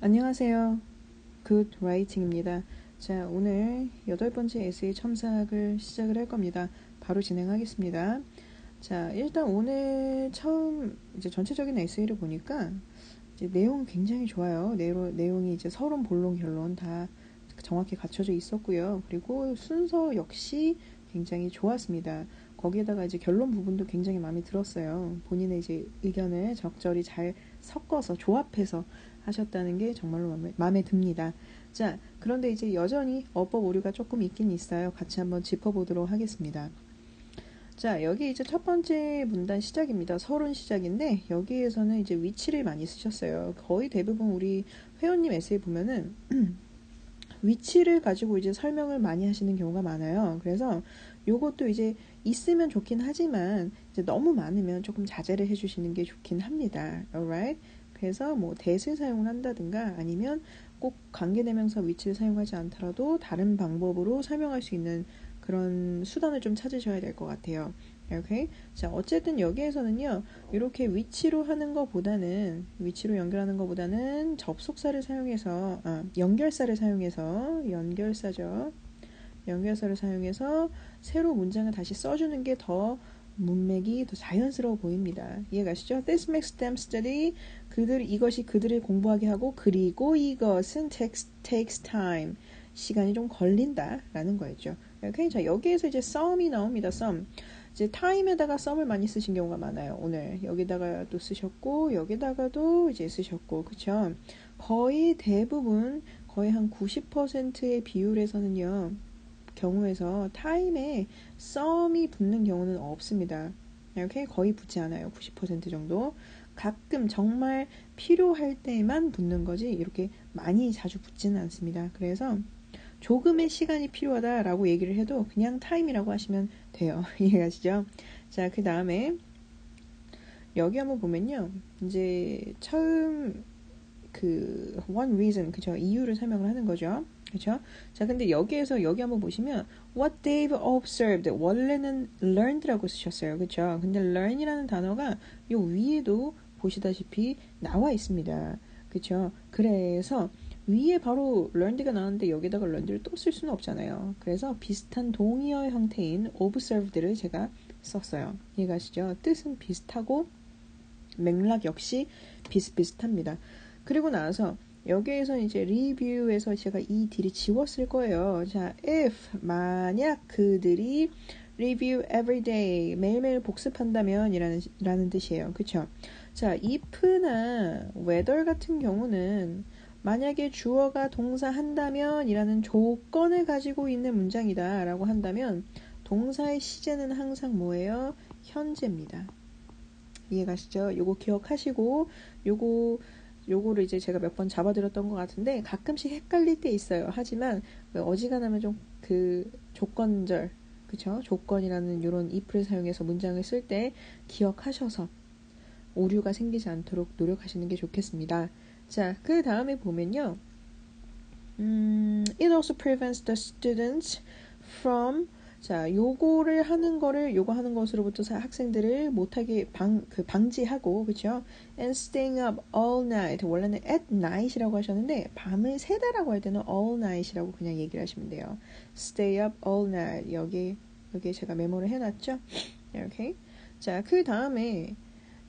안녕하세요. Writing입니다. 자, 오늘 여덟 번째 에세이 첨삭을 시작을 할 겁니다. 바로 진행하겠습니다. 자, 일단 오늘 처음 이제 전체적인 에세이를 보니까 이제 내용 굉장히 좋아요. 내용, 내용이 이제 서론, 본론, 결론 다 정확히 갖춰져 있었고요. 그리고 순서 역시 굉장히 좋았습니다. 거기에다가 이제 결론 부분도 굉장히 마음에 들었어요. 본인의 이제 의견을 적절히 잘 섞어서 조합해서 하셨다는 게 정말로 마음에, 마음에 듭니다. 자, 그런데 이제 여전히 어법 오류가 조금 있긴 있어요. 같이 한번 짚어보도록 하겠습니다. 자, 여기 이제 첫 번째 문단 시작입니다. 서론 시작인데 여기에서는 이제 위치를 많이 쓰셨어요. 거의 대부분 우리 회원님 에세이 보면은 위치를 가지고 이제 설명을 많이 하시는 경우가 많아요. 그래서 요것도 이제 있으면 좋긴 하지만 이제 너무 많으면 조금 자제를 해주시는 게 좋긴 합니다. alright? 그래서 뭐 대을 사용을 한다든가 아니면 꼭 관계대명사 위치를 사용하지 않더라도 다른 방법으로 설명할 수 있는 그런 수단을 좀 찾으셔야 될 것 같아요. 오케이? 자, 어쨌든 여기에서는요, 이렇게 위치로 하는 것보다는, 위치로 연결하는 것보다는 접속사를 사용해서, 아, 연결사를 사용해서, 연결사죠. 연결사를 사용해서 새로 문장을 다시 써주는 게 더 문맥이 더 자연스러워 보입니다. 이해 가시죠? This makes them study. 그들, 이것이 그들을 공부하게 하고, 그리고 이것은 takes, takes time. 시간이 좀 걸린다라는 거였죠. 오케이? 자, 여기에서 이제 썸이 나옵니다. 썸. 이제 time에다가 썸을 많이 쓰신 경우가 많아요. 오늘 여기다가도 쓰셨고 여기다가도 이제 쓰셨고 그쵸? 거의 대부분 거의 한 90%의 비율에서는요. 경우에서 타임에 썸이 붙는 경우는 없습니다. 이렇게 거의 붙지 않아요. 90% 정도. 가끔 정말 필요할 때만 붙는 거지 이렇게 많이 자주 붙지는 않습니다. 그래서 조금의 시간이 필요하다라고 얘기를 해도 그냥 타임이라고 하시면 돼요. 이해가시죠? 자, 그 다음에 여기 한번 보면요. 이제 처음 그 one reason 그죠? 이유를 설명을 하는 거죠. 그렇죠? 자, 근데 여기에서 여기 한번 보시면 what they've observed 원래는 learned라고 쓰셨어요. 그렇죠? 근데 learn이라는 단어가 요 위에도 보시다시피 나와 있습니다. 그렇죠? 그래서 위에 바로 learned가 나왔는데 여기다가 learned를 또 쓸 수는 없잖아요. 그래서 비슷한 동의어 형태인 observed를 제가 썼어요. 이해가시죠? 뜻은 비슷하고 맥락 역시 비슷비슷합니다. 그리고 나서 여기에서 이제 리뷰에서 제가 이 딜이 지웠을 거예요. 자, if 만약 그들이 review every day 매일매일 복습한다면 이라는 라는 뜻이에요. 그쵸? 자, if나 whether 같은 경우는 만약에 주어가 동사 한다면 이라는 조건을 가지고 있는 문장이다 라고 한다면 동사의 시제는 항상 뭐예요? 현재입니다. 이해가시죠? 요거 기억하시고 요거 요거를 이제 제가 몇 번 잡아드렸던 것 같은데 가끔씩 헷갈릴 때 있어요. 하지만 그 어지간하면 좀 그 조건절 그쵸? 조건이라는 이런 if를 사용해서 문장을 쓸 때 기억하셔서 오류가 생기지 않도록 노력하시는 게 좋겠습니다. 자, 그 다음에 보면요. 음, it also prevents the students from 자, 요거를 하는 거를 요거 하는 것으로부터 학생들을 못하게 방, 그 방지하고 그렇죠? And staying up all night 원래는 at night이라고 하셨는데 밤을 새다라고 할 때는 all night이라고 그냥 얘기를 하시면 돼요. Stay up all night 여기 여기 제가 메모를 해놨죠? 이렇게 자, 그 다음에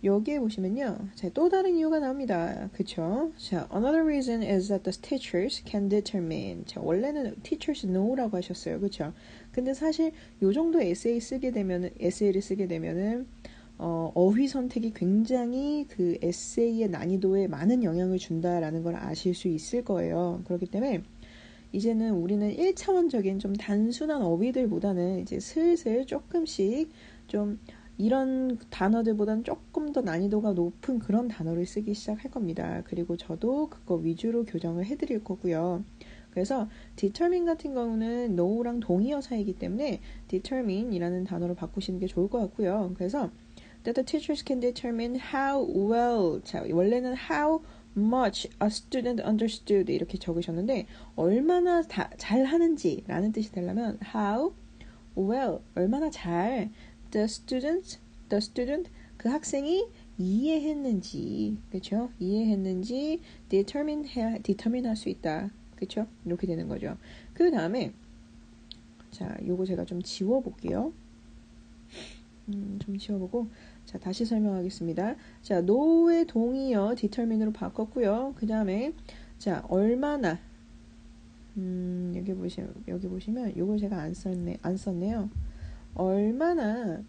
여기에 보시면요. 자, 또 다른 이유가 나옵니다. 그쵸? 자, another reason is that the teachers can determine. 자, 원래는 teachers know라고 하셨어요. 그쵸? 근데 사실 요 정도 에세이 쓰게 되면은, 에세이를 쓰게 되면은, 어, 어휘 선택이 굉장히 그 에세이의 난이도에 많은 영향을 준다라는 걸 아실 수 있을 거예요. 그렇기 때문에 이제는 우리는 1차원적인 좀 단순한 어휘들보다는 이제 슬슬 조금씩 좀 이런 단어들보다는 조금 더 난이도가 높은 그런 단어를 쓰기 시작할 겁니다. 그리고 저도 그거 위주로 교정을 해드릴 거고요. 그래서 determine 같은 경우는 know랑 동의어 사이기 때문에 determine이라는 단어로 바꾸시는 게 좋을 것 같고요. 그래서 that the teachers can determine how well 자 원래는 how much a student understood 이렇게 적으셨는데 얼마나 다, 잘 하는지라는 뜻이 되려면 how well 얼마나 잘 the student, the student 그 학생이 이해했는지, 그쵸? 이해했는지 determine, 해, determine 할 수 있다. 그쵸? 이렇게 되는 거죠. 그 다음에, 자, 요거 제가 좀 지워 볼게요. 음, 좀 지워보고, 자, 다시 설명하겠습니다. 자, no의 동의어 determine으로 바꿨고요. 그 다음에, 자, 얼마나, 음, 여기 보시면, 여기 보시면, 요걸 제가 안 썼네, 안 썼네요. 얼마나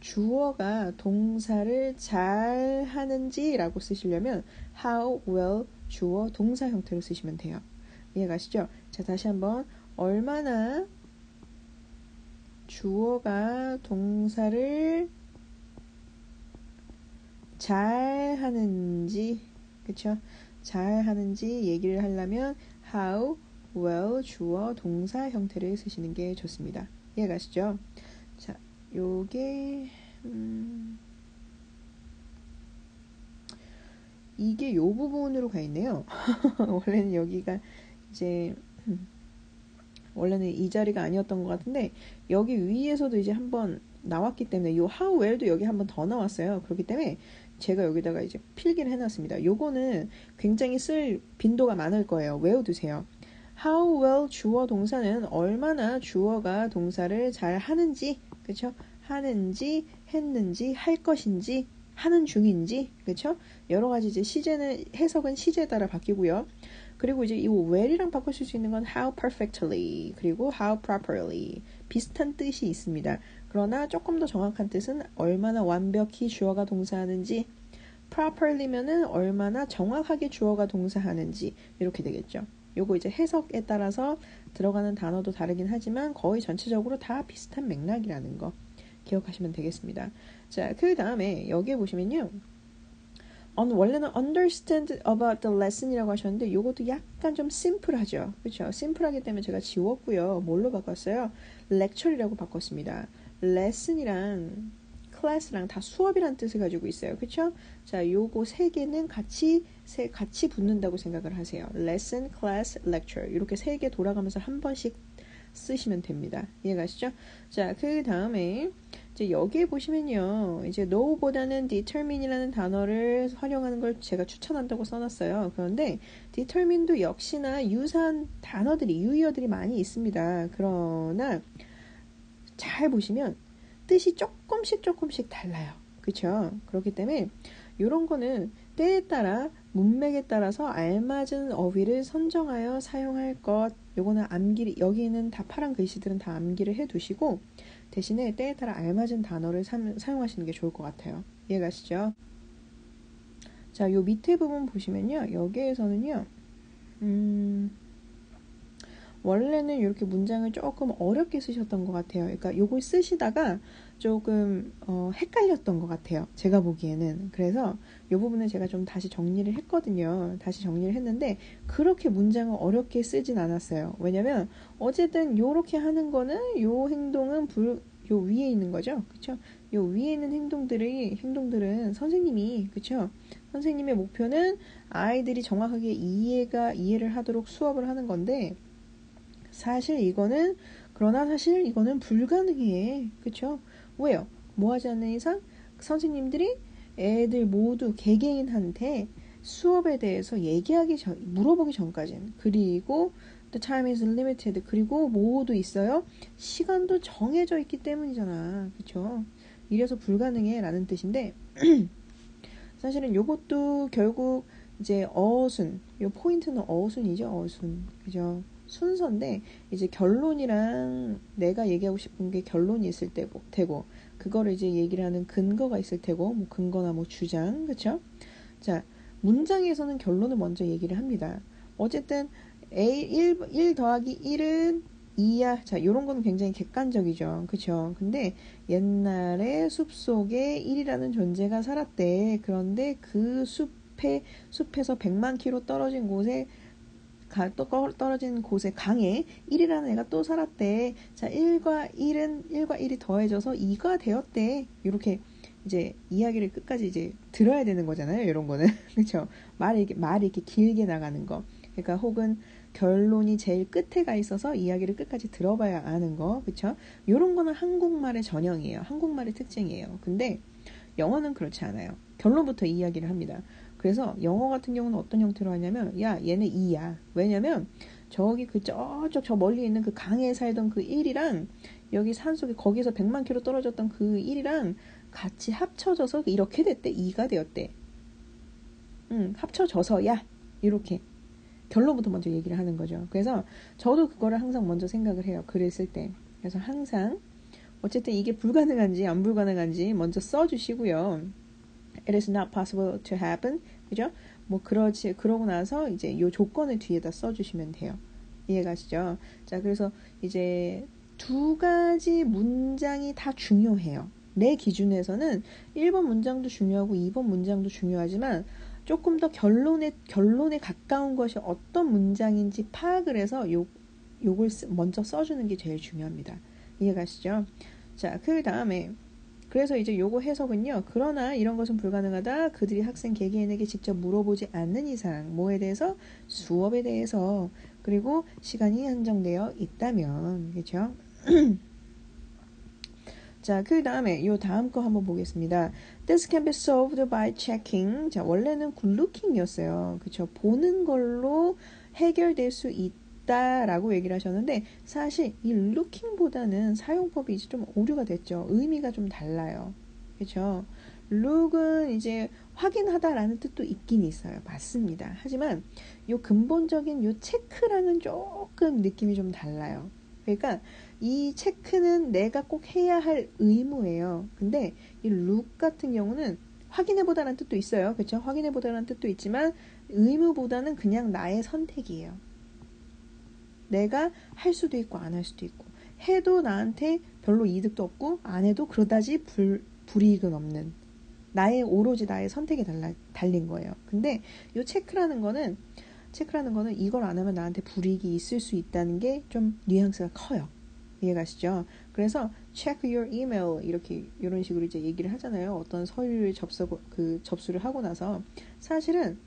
주어가 동사를 잘 하는지라고 쓰시려면 how well 주어 동사 형태로 쓰시면 돼요. 이해가시죠? 자, 다시 한번 얼마나 주어가 동사를 잘 하는지 그쵸? 잘 하는지 얘기를 하려면 how well 주어 동사 형태를 쓰시는 게 좋습니다. 이해가시죠? 자, 요게 음, 이게 요 부분으로 가 있네요. 원래는 여기가 이제 원래는 이 자리가 아니었던 것 같은데 여기 위에서도 이제 한번 나왔기 때문에 요 well도 여기 한번 더 나왔어요. 그렇기 때문에 제가 여기다가 이제 필기를 해놨습니다. 요거는 굉장히 쓸 빈도가 많을 거예요. 외워두세요. How well 주어 동사는 얼마나 주어가 동사를 잘 하는지, 그쵸? 하는지, 했는지, 할 것인지, 하는 중인지, 그쵸? 여러 가지 이제 시제는, 해석은 시제에 따라 바뀌고요. 그리고 이제 이 well이랑 바꾸실 수 있는 건 how perfectly, 그리고 how properly. 비슷한 뜻이 있습니다. 그러나 조금 더 정확한 뜻은 얼마나 완벽히 주어가 동사하는지, properly면은 얼마나 정확하게 주어가 동사하는지, 이렇게 되겠죠. 요거 이제 해석에 따라서 들어가는 단어도 다르긴 하지만 거의 전체적으로 다 비슷한 맥락이라는 거 기억하시면 되겠습니다. 자, 그 다음에 여기에 보시면요. 원래는 understand about the lesson이라고 하셨는데 요것도 약간 좀 심플하죠. 그렇죠? 심플하기 때문에 제가 지웠고요. 뭘로 바꿨어요? lecture이라고 바꿨습니다. lesson이랑 클래스랑 다 수업이란 뜻을 가지고 있어요. 그쵸? 자, 요거 세 개는 같이 세 같이 붙는다고 생각을 하세요. lesson, class, lecture 이렇게 세 개 돌아가면서 한 번씩 쓰시면 됩니다. 이해가시죠? 자, 그 다음에 이제 여기에 보시면요. 이제 know보다는 determine이라는 단어를 활용하는 걸 제가 추천한다고 써놨어요. 그런데 determine도 역시나 유사한 단어들이, 유의어들이 많이 있습니다. 그러나 잘 보시면 뜻이 조금씩 조금씩 달라요. 그쵸? 그렇기 때문에 이런 거는 때에 따라 문맥에 따라서 알맞은 어휘를 선정하여 사용할 것 요거는 암기를 여기는 다 파란 글씨들은 다 암기를 해 두시고 대신에 때에 따라 알맞은 단어를 사, 사용하시는 게 좋을 것 같아요. 이해가시죠? 자, 요 밑에 부분 보시면요. 여기에서는요. 음, 원래는 이렇게 문장을 조금 어렵게 쓰셨던 것 같아요. 그러니까 요걸 쓰시다가 조금 어, 헷갈렸던 것 같아요. 제가 보기에는. 그래서 이 부분은 제가 좀 다시 정리를 했거든요. 다시 정리를 했는데 그렇게 문장을 어렵게 쓰진 않았어요. 왜냐면 어쨌든 요렇게 하는 거는 요 행동은 불, 요 위에 있는 거죠. 그쵸? 요 위에 있는 행동들이, 행동들은 선생님이, 그쵸? 선생님의 목표는 아이들이 정확하게 이해가, 이해를 하도록 수업을 하는 건데, 사실 이거는 그러나 사실 이거는 불가능해. 그쵸? 왜요? 뭐 하지 않는 이상 선생님들이 애들 모두 개개인한테 수업에 대해서 얘기하기 전, 물어보기 전까지는 그리고 the time is limited 그리고 모두 있어요. 시간도 정해져 있기 때문이잖아. 그쵸? 이래서 불가능해 라는 뜻인데 사실은 이것도 결국 이제 어순 요 포인트는 어순이죠 어순 그죠 순서인데 이제 결론이랑 내가 얘기하고 싶은 게 결론이 있을 때고 되고 그거를 이제 얘기를 하는 근거가 있을 테고 뭐 근거나 뭐 주장 그쵸? 자 문장에서는 결론을 먼저 얘기를 합니다. 어쨌든 A 1, 1 더하기 1은 2야. 자, 요런 거는 굉장히 객관적이죠. 그쵸? 근데 옛날에 숲 속에 1이라는 존재가 살았대. 그런데 그 숲에, 숲에서 100만 킬로 떨어진 곳에 떨어진 곳에 강에 1이라는 애가 또 살았대. 자, 1과 1은 1과 1이 더해져서 2가 되었대. 이렇게 이제 이야기를 끝까지 이제 들어야 되는 거잖아요. 이런 거는. 그렇죠? 말이 말이 이렇게 길게 나가는 거. 그러니까 혹은 결론이 제일 끝에 가 있어서 이야기를 끝까지 들어봐야 아는 거. 그렇죠? 이런 거는 한국말의 전형이에요. 한국말의 특징이에요. 근데 영어는 그렇지 않아요. 결론부터 이야기를 합니다. 그래서 영어 같은 경우는 어떤 형태로 하냐면 야 얘네 이야. 왜냐면 저기 그 저쪽 저 멀리 있는 그 강에 살던 그 1이랑 여기 산속에 거기서 100만 킬로 떨어졌던 그 1이랑 같이 합쳐져서 이렇게 됐대. 2가 되었대. 응 합쳐져서 야. 이렇게. 결론부터 먼저 얘기를 하는 거죠. 그래서 저도 그거를 항상 먼저 생각을 해요. 쓸 때. 그래서 항상 어쨌든 이게 불가능한지 안 불가능한지 먼저 써주시고요 It is not possible to happen. 그죠? 뭐 그러지 그러고 나서 이제 요 조건을 뒤에다 써 주시면 돼요. 이해가시죠? 자 그래서 이제 두 가지 문장이 다 중요해요. 내 기준에서는 1번 문장도 중요하고 2번 문장도 중요하지만 조금 더 결론에 결론에 가까운 것이 어떤 문장인지 파악을 해서 요 요걸 먼저 써주는 게 제일 중요합니다. 이해가시죠? 자, 그 다음에 그래서 이제 요거 해석은요. 그러나 이런 것은 불가능하다. 그들이 학생 개개인에게 직접 물어보지 않는 이상 뭐에 대해서 수업에 대해서 그리고 시간이 한정되어 있다면 그렇죠? 자, 그 다음에 요 다음 거 한번 보겠습니다. This can be solved by checking. 자, 원래는 good looking이었어요. 그쵸? 보는 걸로 해결될 수 있다. 있다라고 얘기를 하셨는데 사실 이 looking보다는 사용법이 이제 좀 오류가 됐죠. 의미가 좀 달라요. 그렇죠? look은 이제 확인하다라는 뜻도 있긴 있어요. 맞습니다. 하지만 요 근본적인 요 체크랑은 조금 느낌이 좀 달라요. 그러니까 이 체크는 내가 꼭 해야 할 의무예요. 근데 이 look 같은 경우는 확인해보다라는 뜻도 있어요. 그렇죠? 확인해보다라는 뜻도 있지만 의무보다는 그냥 나의 선택이에요. 내가 할 수도 있고 안 할 수도 있고 해도 나한테 별로 이득도 없고 안 해도 그러다지 불, 불이익은 없는 나의 오로지 나의 선택에 달라, 달린 거예요. 근데 이 체크라는 거는 체크라는 거는 이걸 안 하면 나한테 불이익이 있을 수 있다는 게 좀 뉘앙스가 커요. 이해가시죠? 그래서 check your email 이렇게 이런 식으로 이제 얘기를 하잖아요. 어떤 서류를 접수 그 접수를 하고 나서 사실은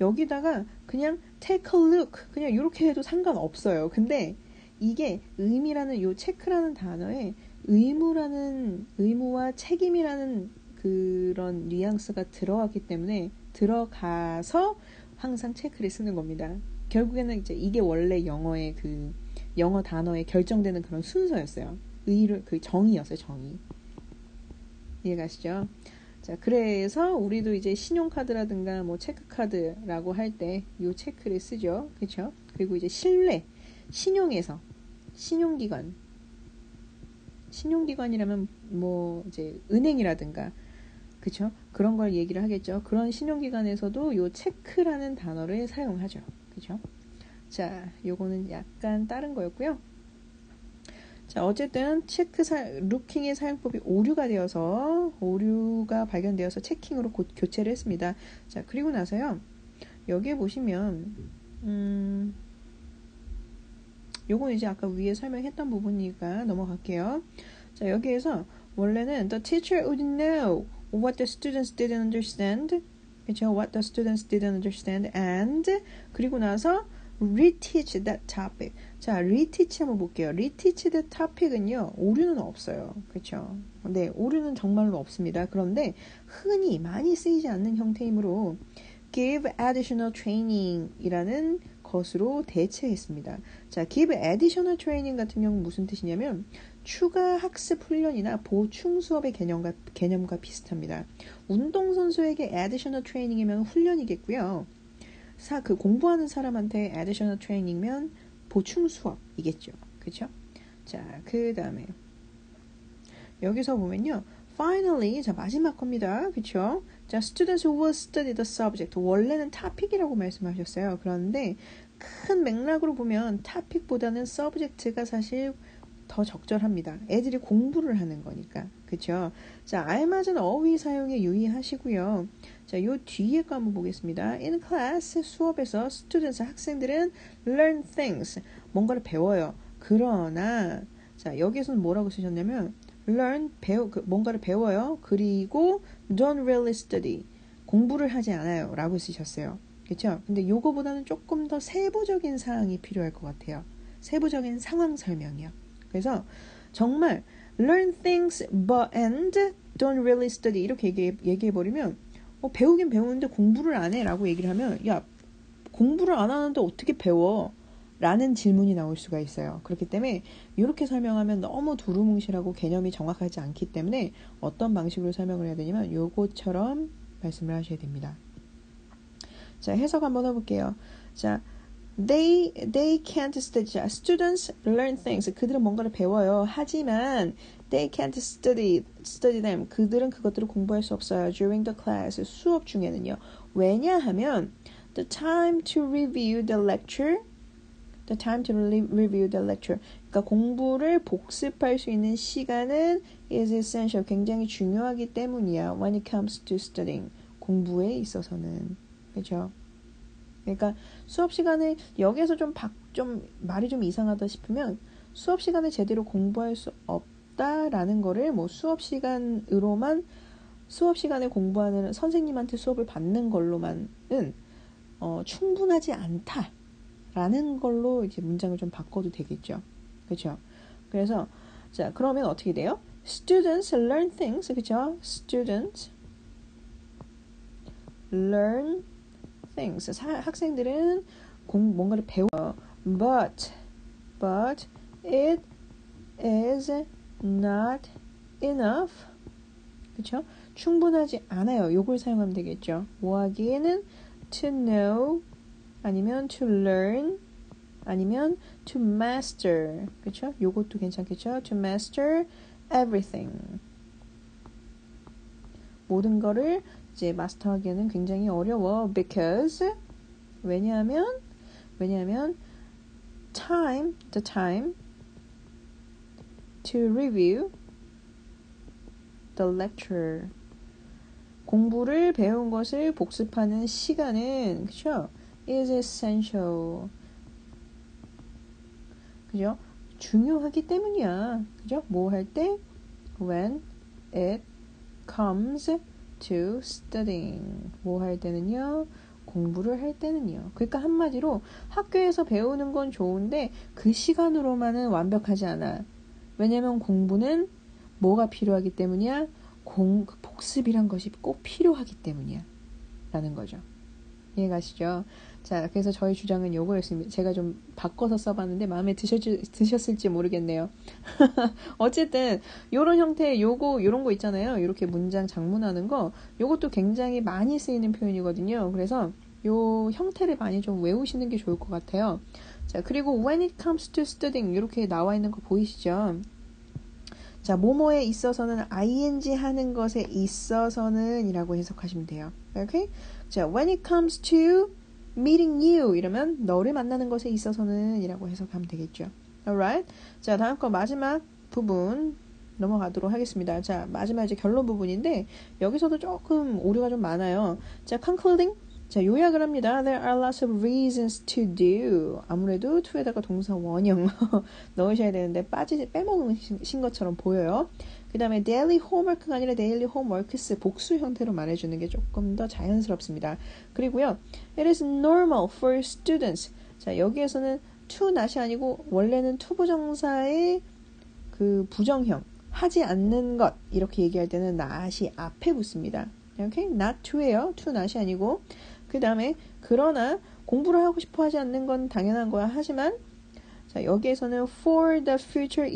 여기다가 그냥 take a look 그냥 이렇게 해도 상관없어요. 근데 이게 의미라는 요 체크라는 단어에 의무라는 의무와 책임이라는 그런 뉘앙스가 들어갔기 때문에 들어가서 항상 체크를 쓰는 겁니다. 결국에는 이제 이게 원래 영어의 그 영어 단어에 결정되는 그런 순서였어요. 의를 그 정의였어요, 정의. 이해가시죠? 자, 그래서 우리도 이제 신용카드라든가 뭐 체크카드라고 할때이 체크를 쓰죠. 그렇죠? 그리고 이제 신뢰, 신용에서 신용기관 신용기관이라면 뭐 이제 은행이라든가 그쵸? 그런 걸 얘기를 하겠죠. 그런 신용기관에서도 요 체크라는 단어를 사용하죠. 그쵸? 자, 요거는 약간 다른 거였고요. 자, 어쨌든 체크 사, 루킹의 사용법이 오류가 되어서 오류가 발견되어서 체킹으로 곧 교체를 했습니다. 자, 그리고 나서요. 여기에 보시면 음 요건 이제 아까 위에 설명했던 부분이니까 넘어갈게요. 자, 여기에서 원래는 the teacher would know what the students didn't understand. 그렇죠? What the students didn't understand and 그리고 나서 reteach that topic. 자, reteach 한번 볼게요. reteach the topic은요, 오류는 없어요. 그쵸? 네, 오류는 정말로 없습니다. 그런데 흔히 많이 쓰이지 않는 형태이므로 give additional training 이라는 것으로 대체했습니다. 자, give additional training 같은 경우는 무슨 뜻이냐면 추가 학습 훈련이나 보충 수업의 개념과, 개념과 비슷합니다. 운동 선수에게 additional training이면 훈련이겠고요. 사, 그 공부하는 사람한테 additional training면 보충 수업이겠죠. 그쵸? 자, 그 다음에 여기서 보면요. Finally, 자 마지막 겁니다. 그쵸? 자, students who will study the subject. 원래는 topic이라고 말씀하셨어요. 그런데 큰 맥락으로 보면 topic보다는 subject가 사실 더 적절합니다. 애들이 공부를 하는 거니까. 그쵸? 자, 알맞은 어휘 사용에 유의하시고요. 자, 요 뒤에 거 한번 보겠습니다. In class, 수업에서 students, 학생들은 learn things, 뭔가를 배워요. 그러나, 자, 여기서는 뭐라고 쓰셨냐면, learn, 배우, 그, 뭔가를 배워요. 그리고 don't really study, 공부를 하지 않아요. 라고 쓰셨어요. 그쵸? 근데 요거보다는 조금 더 세부적인 사항이 필요할 것 같아요. 세부적인 상황 설명이요. 그래서 정말 learn things but and don't really study 이렇게 얘기해, 얘기해버리면 어, 배우긴 배우는데 공부를 안 해 라고 얘기를 하면 야 공부를 안 하는데 어떻게 배워? 라는 질문이 나올 수가 있어요. 그렇기 때문에 이렇게 설명하면 너무 두루뭉실하고 개념이 정확하지 않기 때문에 어떤 방식으로 설명을 해야 되냐면 요것처럼 말씀을 하셔야 됩니다. 자, 해석 한번 해볼게요. 자, they they can't study. 자, students learn things. 그들은 뭔가를 배워요. 하지만 they can't study study them. 그들은 그것들을 공부할 수 없어요. during the class. 수업 중에는요. 왜냐하면 the time to review the lecture the time to review the lecture. 그러니까 공부를 복습할 수 있는 시간은 is essential. 굉장히 중요하기 때문이야. When it comes to studying. 공부에 있어서는. 그죠? 그러니까 수업 시간에 여기에서 좀, 박, 좀 말이 좀 이상하다 싶으면 수업 시간에 제대로 공부할 수 없다라는 거를 뭐 수업 시간으로만 수업 시간에 공부하는 선생님한테 수업을 받는 걸로만은 어, 충분하지 않다. 라는 걸로 이제 문장을 좀 바꿔도 되겠죠. 그렇죠? 그래서 자, 그러면 어떻게 돼요? Students learn things. 그렇죠? Students learn things. 사, 학생들은 공, 뭔가를 배워요. But but it is not enough. 그렇죠? 충분하지 않아요. 요걸 사용하면 되겠죠. 뭐 하기에는 to know 아니면 to learn 아니면 to master 그렇죠? 요것도 괜찮겠죠? to master everything 모든 거를 이제 마스터하기에는 굉장히 어려워 because 왜냐하면 왜냐하면 time the time to review the lecture 공부를 배운 것을 복습하는 시간은 그죠? is essential. 그죠? 중요하기 때문이야. 그죠? 뭐 할 때? When it comes to studying. 뭐 할 때는요? 공부를 할 때는요. 그러니까 한마디로 학교에서 배우는 건 좋은데 그 시간으로만은 완벽하지 않아. 왜냐면 공부는 뭐가 필요하기 때문이야? 공, 복습이란 것이 꼭 필요하기 때문이야. 라는 거죠. 이해 가시죠? 자, 그래서 저희 주장은 요거였습니다. 제가 좀 바꿔서 써봤는데 마음에 드셨, 드셨을지 모르겠네요. 어쨌든 요런 형태 요거 요런 거 있잖아요. 이렇게 문장 장문하는 거 요것도 굉장히 많이 쓰이는 표현이거든요. 그래서 요 형태를 많이 좀 외우시는 게 좋을 것 같아요. 자, 그리고 when it comes to studying 이렇게 나와 있는 거 보이시죠? 자, 뭐뭐에 있어서는 ing 하는 것에 있어서는 이라고 해석하시면 돼요. 오케이? 자, when it comes to meeting you 이러면 너를 만나는 것에 있어서는 이라고 해석하면 되겠죠. alright? 자, 다음 거 마지막 부분 넘어가도록 하겠습니다. 자, 마지막 이제 결론 부분인데 여기서도 조금 오류가 좀 많아요. 자, concluding 자, 요약을 합니다. There are lots of reasons to do. 아무래도 to에다가 동사 원형 넣으셔야 되는데 빠지 빼먹으신 것처럼 보여요. 그 다음에 daily homework가 아니라 daily homeworks 복수 형태로 말해주는 게 조금 더 자연스럽습니다. 그리고요, it is normal for students. 자, 여기에서는 to not이 아니고 원래는 to 부정사의 그 부정형 하지 않는 것 이렇게 얘기할 때는 not이 앞에 붙습니다. 오케이, not to예요. to not이 아니고 그 다음에 그러나 공부를 하고 싶어 하지 않는 건 당연한 거야. 하지만 자, 여기에서는 for the future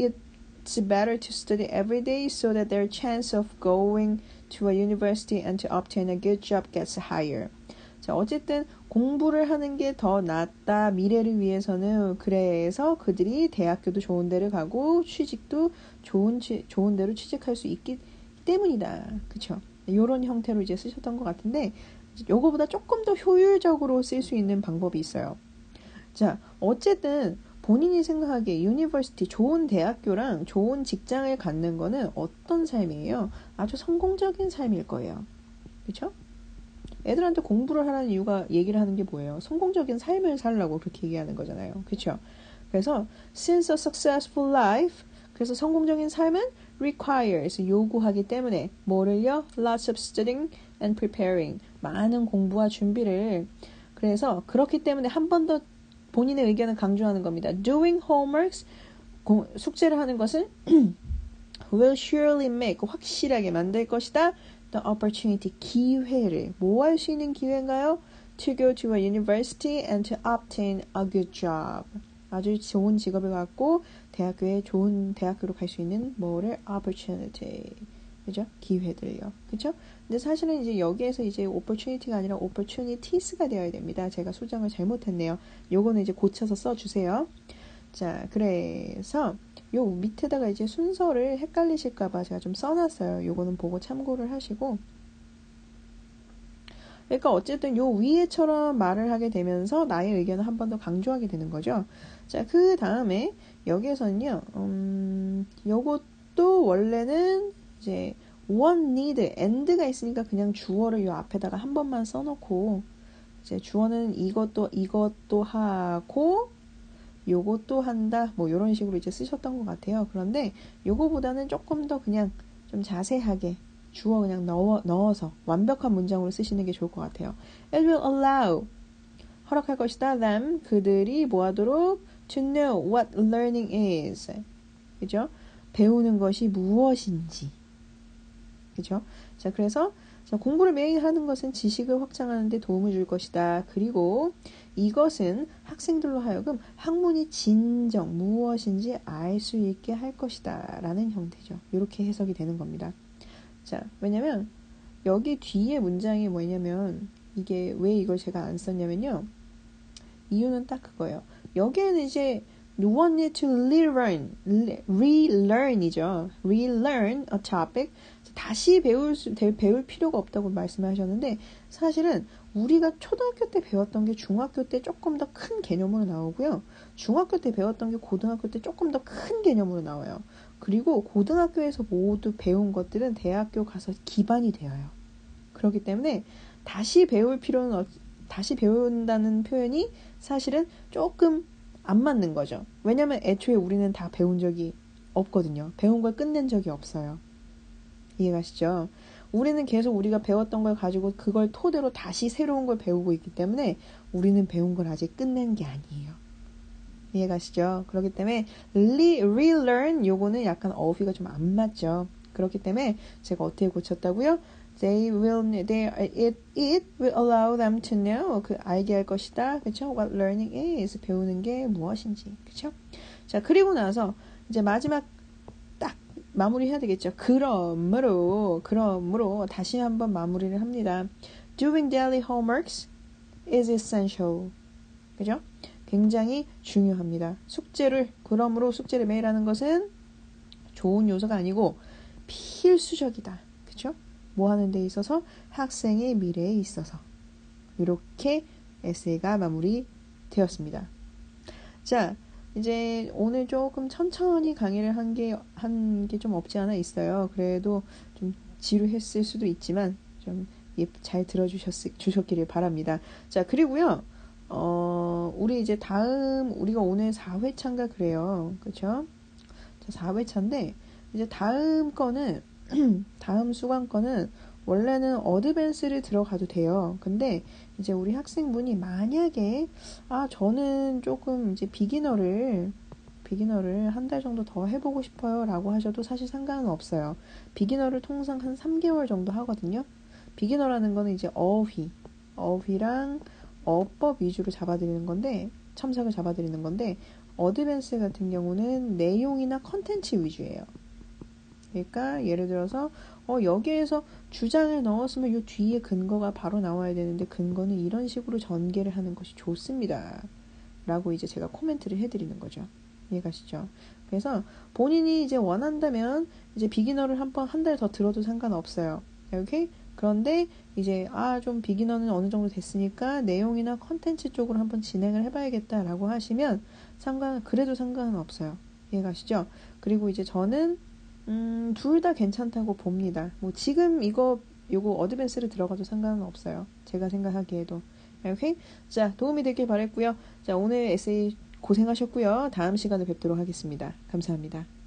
it's better to study every day so that their chance of going to a university and to obtain a good job gets higher. 자, 어쨌든 공부를 하는 게 더 낫다. 미래를 위해서는 그래서 그들이 대학교도 좋은 데를 가고 취직도 좋은 좋은 데로 취직할 수 있기 때문이다. 그쵸 이런 형태로 이제 쓰셨던 것 같은데 요거보다 조금 더 효율적으로 쓸 수 있는 방법이 있어요. 자, 어쨌든 본인이 생각하기에 university 좋은 대학교랑 좋은 직장을 갖는 거는 어떤 삶이에요? 아주 성공적인 삶일 거예요. 그렇죠? 애들한테 공부를 하라는 이유가 얘기를 하는 게 뭐예요? 성공적인 삶을 살라고 그렇게 얘기하는 거잖아요. 그렇죠? 그래서 since a successful life 그래서 성공적인 삶은 requires 요구하기 때문에 뭐를요? lots of studying and preparing 많은 공부와 준비를 그래서 그렇기 때문에 한 번 더 본인의 의견을 강조하는 겁니다. Doing homeworks 숙제를 하는 것은 will surely make 확실하게 만들 것이다. the opportunity 기회를 뭐 할 수 있는 기회인가요? to go to a university and to obtain a good job. 아주 좋은 직업을 갖고 대학교에 좋은 대학교로 갈 수 있는 뭐를 opportunity 그죠? 기회들요. 그죠? 근데 사실은 이제 여기에서 이제 opportunity가 아니라 opportunities가 되어야 됩니다. 제가 수정을 잘못했네요. 요거는 이제 고쳐서 써주세요. 자, 그래서 요 밑에다가 이제 순서를 헷갈리실까봐 제가 좀 써놨어요. 요거는 보고 참고를 하시고. 그러니까 어쨌든 요 위에처럼 말을 하게 되면서 나의 의견을 한 번 더 강조하게 되는 거죠. 자, 그 다음에 여기에서는요, 음, 요것도 원래는 이제 one need, and가 있으니까 그냥 주어를 요 앞에다가 한 번만 써놓고 이제 주어는 이것도 이것도 하고 요것도 한다 뭐 이런 식으로 이제 쓰셨던 것 같아요. 그런데 요거보다는 조금 더 그냥 좀 자세하게 주어 그냥 넣어, 넣어서 완벽한 문장으로 쓰시는 게 좋을 것 같아요. It will allow 허락할 것이다. them 그들이 뭐 하도록 to know what learning is 그죠? 배우는 것이 무엇인지 그죠? 자 그래서 자, 공부를 매일 하는 것은 지식을 확장하는 데 도움을 줄 것이다. 그리고 이것은 학생들로 하여금 학문이 진정 무엇인지 알 수 있게 할 것이다. 라는 형태죠. 이렇게 해석이 되는 겁니다. 자, 왜냐면 여기 뒤에 문장이 뭐냐면 이게 왜 이걸 제가 안 썼냐면요. 이유는 딱 그거예요. 여기에는 이제 you want it to relearn, relearn이죠. relearn a topic. 다시 배울 수, 배울 필요가 없다고 말씀하셨는데 사실은 우리가 초등학교 때 배웠던 게 중학교 때 조금 더 큰 개념으로 나오고요. 중학교 때 배웠던 게 고등학교 때 조금 더 큰 개념으로 나와요. 그리고 고등학교에서 모두 배운 것들은 대학교 가서 기반이 되어요. 그렇기 때문에 다시 배울 필요는 없, 다시 배운다는 표현이 사실은 조금 안 맞는 거죠. 왜냐면 애초에 우리는 다 배운 적이 없거든요. 배운 걸 끝낸 적이 없어요. 이해가시죠? 우리는 계속 우리가 배웠던 걸 가지고 그걸 토대로 다시 새로운 걸 배우고 있기 때문에 우리는 배운 걸 아직 끝낸 게 아니에요. 이해가시죠? 그렇기 때문에 re, relearn 요거는 약간 어휘가 좀 안 맞죠. 그렇기 때문에 제가 어떻게 고쳤다고요? They will, they, it, it will allow them to know. 그 알게 할 것이다. 그쵸? What learning is. 배우는 게 무엇인지. 그쵸? 자, 그리고 나서 이제 마지막 딱 마무리 해야 되겠죠. 그러므로, 그러므로 다시 한번 마무리를 합니다. Doing daily homeworks is essential. 그죠? 굉장히 중요합니다. 숙제를, 그러므로 숙제를 매일 하는 것은 좋은 요소가 아니고 필수적이다. 뭐 하는 데 있어서 학생의 미래에 있어서 이렇게 에세이가 마무리 되었습니다. 자, 이제 오늘 조금 천천히 강의를 한 게 한 게 좀 없지 않아 있어요. 그래도 좀 지루했을 수도 있지만 좀 잘 들어주셨 주셨기를 바랍니다. 자, 그리고요. 어, 우리 이제 다음 우리가 오늘 4회차인가 그래요. 그렇죠? 자, 4회차인데 이제 다음 거는 다음 수강권은 원래는 어드밴스를 들어가도 돼요. 근데 이제 우리 학생분이 만약에 아 저는 조금 이제 비기너를 비기너를 한 달 정도 더 해보고 싶어요 라고 하셔도 사실 상관은 없어요. 비기너를 통상 한 3개월 정도 하거든요. 비기너라는 거는 이제 어휘, 어휘랑 어법 위주로 잡아드리는 건데 첨삭을 잡아드리는 건데 어드밴스 같은 경우는 내용이나 컨텐츠 위주예요. 그러니까 예를 들어서 어, 여기에서 주장을 넣었으면 이 뒤에 근거가 바로 나와야 되는데 근거는 이런 식으로 전개를 하는 것이 좋습니다. 라고 이제 제가 코멘트를 해드리는 거죠. 이해가시죠? 그래서 본인이 이제 원한다면 이제 비기너를 한 번 한 달 더 들어도 상관없어요. 오케이? 그런데 이제 아 좀 비기너는 어느 정도 됐으니까 내용이나 컨텐츠 쪽으로 한번 진행을 해봐야겠다라고 하시면 상관 그래도 상관은 없어요. 이해가시죠? 그리고 이제 저는 음, 둘 다 괜찮다고 봅니다. 뭐 지금 이거 요거 어드밴스를 들어가도 상관은 없어요. 제가 생각하기에도. 오케이? 자, 도움이 되길 바랬고요. 자, 오늘 에세이 고생하셨고요. 다음 시간에 뵙도록 하겠습니다. 감사합니다.